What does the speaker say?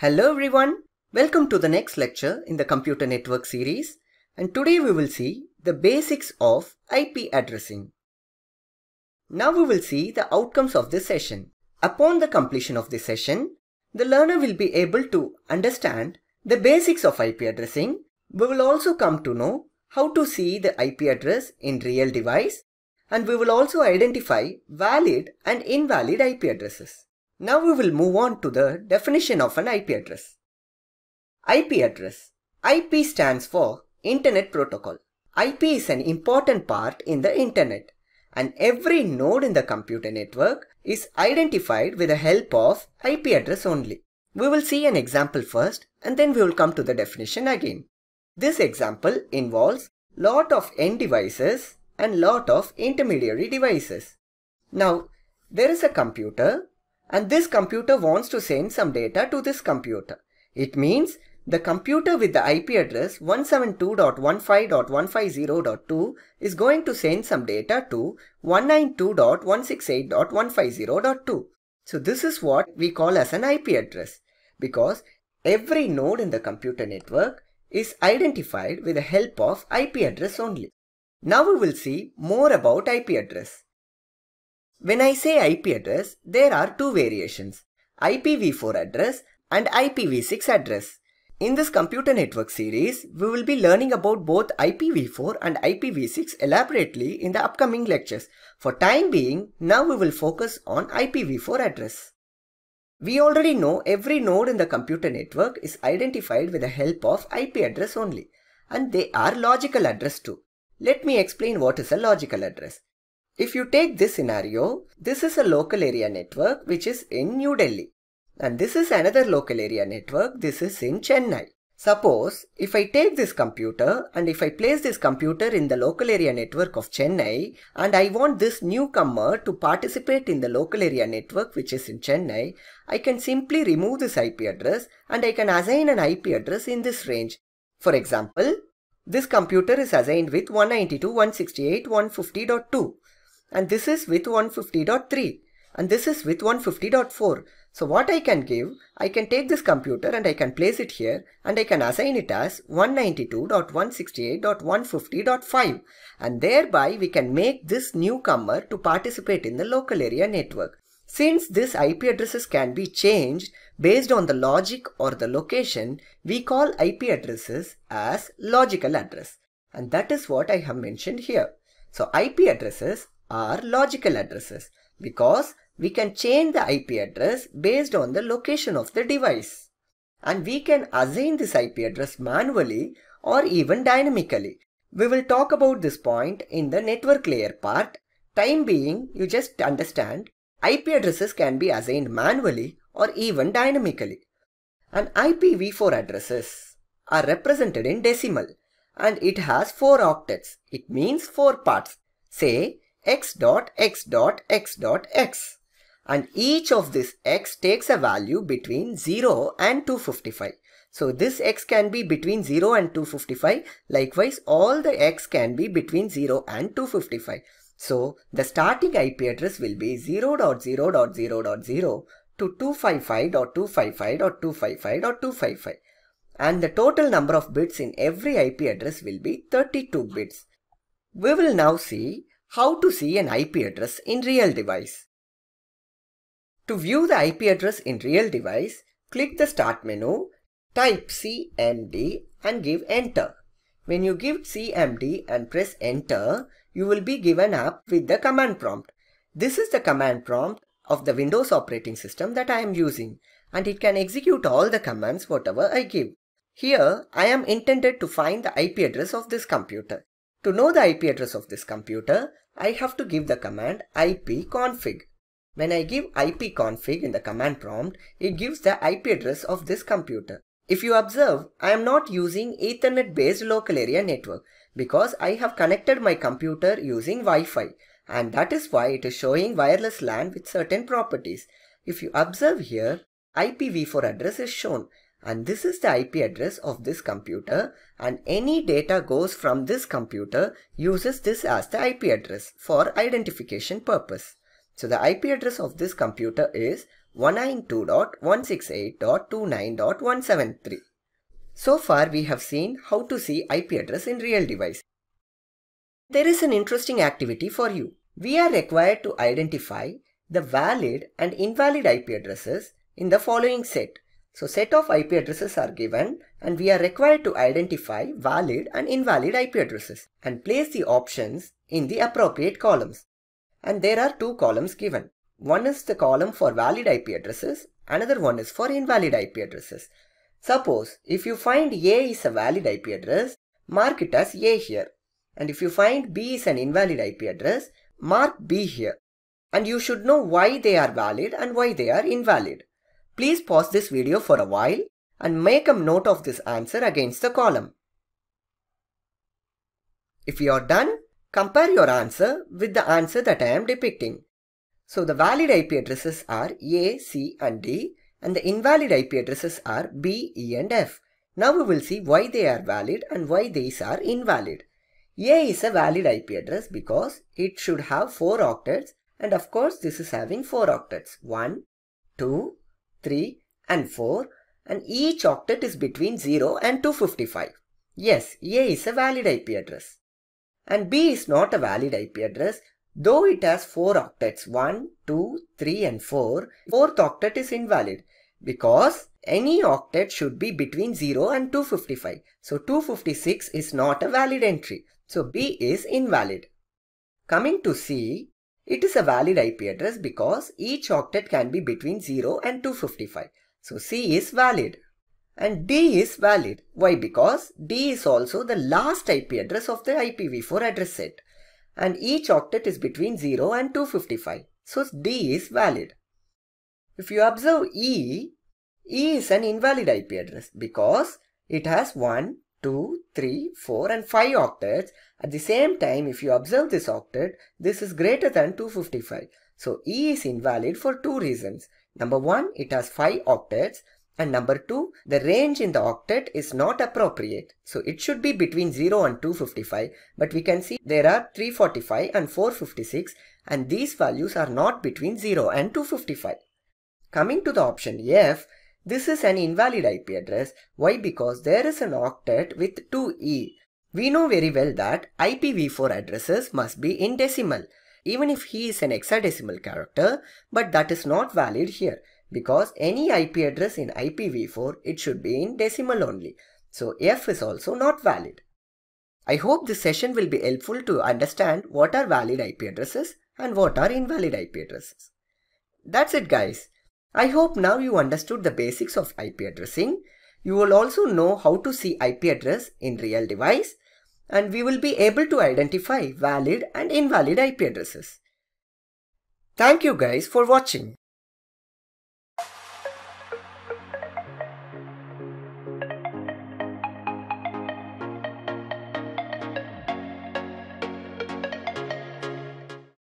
Hello everyone, welcome to the next lecture in the computer network series and today we will see the basics of IP addressing. Now we will see the outcomes of this session. Upon the completion of this session, the learner will be able to understand the basics of IP addressing. We will also come to know how to see the IP address in real device and we will also identify valid and invalid IP addresses. Now we will move on to the definition of an IP address. IP address. IP stands for Internet Protocol. IP is an important part in the Internet and every node in the computer network is identified with the help of IP address only. We will see an example first and then we will come to the definition again. This example involves lot of end devices and lot of intermediary devices. Now, there is a computer and this computer wants to send some data to this computer. It means the computer with the IP address 172.15.150.2 is going to send some data to 192.168.150.2. So this is what we call as an IP address because every node in the computer network is identified with the help of IP address only. Now we will see more about IP address. When I say IP address, there are two variations, IPv4 address and IPv6 address. In this computer network series, we will be learning about both IPv4 and IPv6 elaborately in the upcoming lectures. For time being, now we will focus on IPv4 address. We already know every node in the computer network is identified with the help of IP address only and they are logical address too. Let me explain what is a logical address. If you take this scenario, this is a local area network which is in New Delhi. And this is another local area network, this is in Chennai. Suppose if I take this computer and if I place this computer in the local area network of Chennai and I want this newcomer to participate in the local area network which is in Chennai, I can simply remove this IP address and I can assign an IP address in this range. For example, this computer is assigned with 192.168.150.2 and this is with 150.3 and this is with 150.4. So what I can give, I can take this computer and I can place it here and I can assign it as 192.168.150.5 and thereby we can make this newcomer to participate in the local area network. Since this IP addresses can be changed based on the logic or the location, we call IP addresses as logical address and that is what I have mentioned here. So IP addresses are logical addresses because we can change the IP address based on the location of the device. And we can assign this IP address manually or even dynamically. We will talk about this point in the network layer part. Time being, you just understand IP addresses can be assigned manually or even dynamically. And IPv4 addresses are represented in decimal and it has 4 octets. It means 4 parts. Say x dot x dot x dot x and each of this x takes a value between 0 and 255. So this x can be between 0 and 255. Likewise, all the x can be between 0 and 255. So the starting IP address will be 0.0.0.0 to 255.255.255.255 and the total number of bits in every IP address will be 32 bits. We will now see how to see an IP address in real device. To view the IP address in real device, click the start menu, type CMD and give enter. When you give CMD and press enter, you will be given up with the command prompt. This is the command prompt of the Windows operating system that I am using and it can execute all the commands whatever I give. Here I am intended to find the IP address of this computer. To know the IP address of this computer, I have to give the command ipconfig. When I give ipconfig in the command prompt, it gives the IP address of this computer. If you observe, I am not using Ethernet based local area network because I have connected my computer using Wi-Fi and that is why it is showing wireless LAN with certain properties. If you observe here, IPv4 address is shown and this is the IP address of this computer and any data goes from this computer uses this as the IP address for identification purpose. So the IP address of this computer is 192.168.29.173. So far we have seen how to see IP address in real device. There is an interesting activity for you. We are required to identify the valid and invalid IP addresses in the following set. So set of IP addresses are given and we are required to identify valid and invalid IP addresses and place the options in the appropriate columns. And there are two columns given. One is the column for valid IP addresses, another one is for invalid IP addresses. Suppose if you find A is a valid IP address, mark it as A here. And if you find B is an invalid IP address, mark B here. And you should know why they are valid and why they are invalid. Please pause this video for a while and make a note of this answer against the column. If you are done, compare your answer with the answer that I am depicting. So the valid IP addresses are A, C and D and the invalid IP addresses are B, E and F. Now we will see why they are valid and why these are invalid. A is a valid IP address because it should have 4 octets and of course this is having 4 octets. 1, 2, 3 and 4 and each octet is between 0 and 255. Yes, A is a valid IP address. And B is not a valid IP address though it has 4 octets 1, 2, 3 and 4. Fourth octet is invalid because any octet should be between 0 and 255. So 256 is not a valid entry. So B is invalid. Coming to C, it is a valid IP address because each octet can be between 0 and 255. So C is valid. And D is valid. Why? Because D is also the last IP address of the IPv4 address set. And each octet is between 0 and 255. So D is valid. If you observe E, E is an invalid IP address because it has 1, 2, 3, 4 and 5 octets. At the same time, if you observe this octet, this is greater than 255. So E is invalid for two reasons. Number 1, it has 5 octets. And number 2, the range in the octet is not appropriate. So it should be between 0 and 255. But we can see there are 345 and 456 and these values are not between 0 and 255. Coming to the option F, this is an invalid IP address. Why? Because there is an octet with 2E. We know very well that IPv4 addresses must be in decimal, even if he is an hexadecimal character, but that is not valid here because any IP address in IPv4, it should be in decimal only. So F is also not valid. I hope this session will be helpful to understand what are valid IP addresses and what are invalid IP addresses. That's it guys. I hope now you understood the basics of IP addressing. You will also know how to see IP address in real device and we will be able to identify valid and invalid IP addresses. Thank you guys for watching.